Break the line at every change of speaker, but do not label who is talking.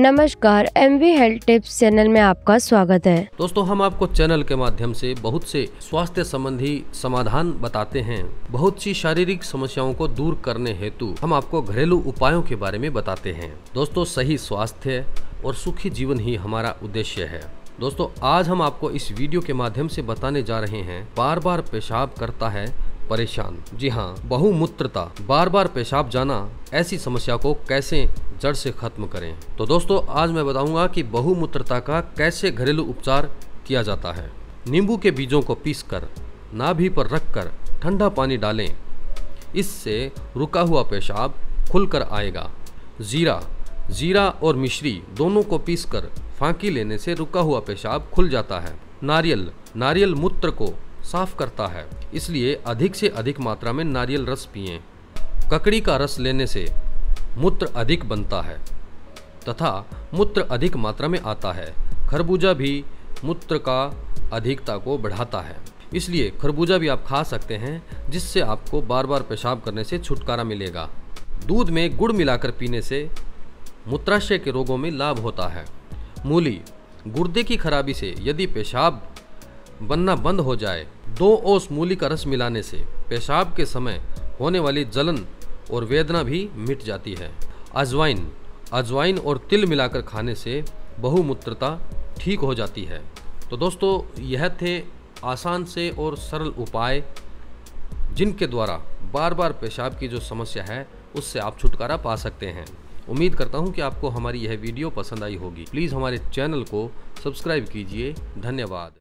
नमस्कार M V health tips channel में आपका स्वागत है।
दोस्तों, हम आपको चैनल के माध्यम से बहुत से स्वास्थ्य संबंधी समाधान बताते हैं। बहुत सी शारीरिक समस्याओं को दूर करने हेतु हम आपको घरेलू उपायों के बारे में बताते हैं। दोस्तों, सही स्वास्थ्य और सुखी जीवन ही हमारा उद्देश्य है। दोस्तों, आज हम आपको इस वीडियो के माध्यम से बताने जा रहे हैं बार बार पेशाब करता है परेशान। जी हाँ बहुमूत्रता। बार बार पेशाब जाना ऐसी समस्या को कैसे जड़ से खत्म करें। तो दोस्तों, आज मैं बताऊँगा कि बहुमूत्रता का कैसे घरेलू उपचार किया जाता है। नींबू के बीजों को पीस पीसकर नाभि पर रखकर ठंडा पानी डालें। इससे रुका हुआ पेशाब खुलकर आएगा। जीरा जीरा और मिश्री दोनों को पीसकर फांकी लेने से रुका हुआ पेशाब खुल जाता है। नारियल नारियल मूत्र को साफ़ करता है, इसलिए अधिक से अधिक मात्रा में नारियल रस पिए। ककड़ी का रस लेने से मूत्र अधिक बनता है, तथा मूत्र अधिक मात्रा में आता है। खरबूजा भी मूत्र का अधिकता को बढ़ाता है। इसलिए खरबूजा भी आप खा सकते हैं, जिससे आपको बार बार पेशाब करने से छुटकारा मिलेगा। दूध में गुड़ मिलाकर पीने से मूत्राशय के रोगों में लाभ होता है। मूली, गुर्दे की खराबी से यदि पेशाब बनना बंद हो जाए, दो ओस मूली का रस मिलाने से पेशाब के समय होने वाली जलन और वेदना भी मिट जाती है। अजवाइन अजवाइन और तिल मिलाकर खाने से बहुमूत्रता ठीक हो जाती है। तो दोस्तों, यह थे आसान से और सरल उपाय जिनके द्वारा बार बार पेशाब की जो समस्या है, उससे आप छुटकारा पा सकते हैं। उम्मीद करता हूँ कि आपको हमारी यह वीडियो पसंद आई होगी। प्लीज़ हमारे चैनल को सब्सक्राइब कीजिए। धन्यवाद।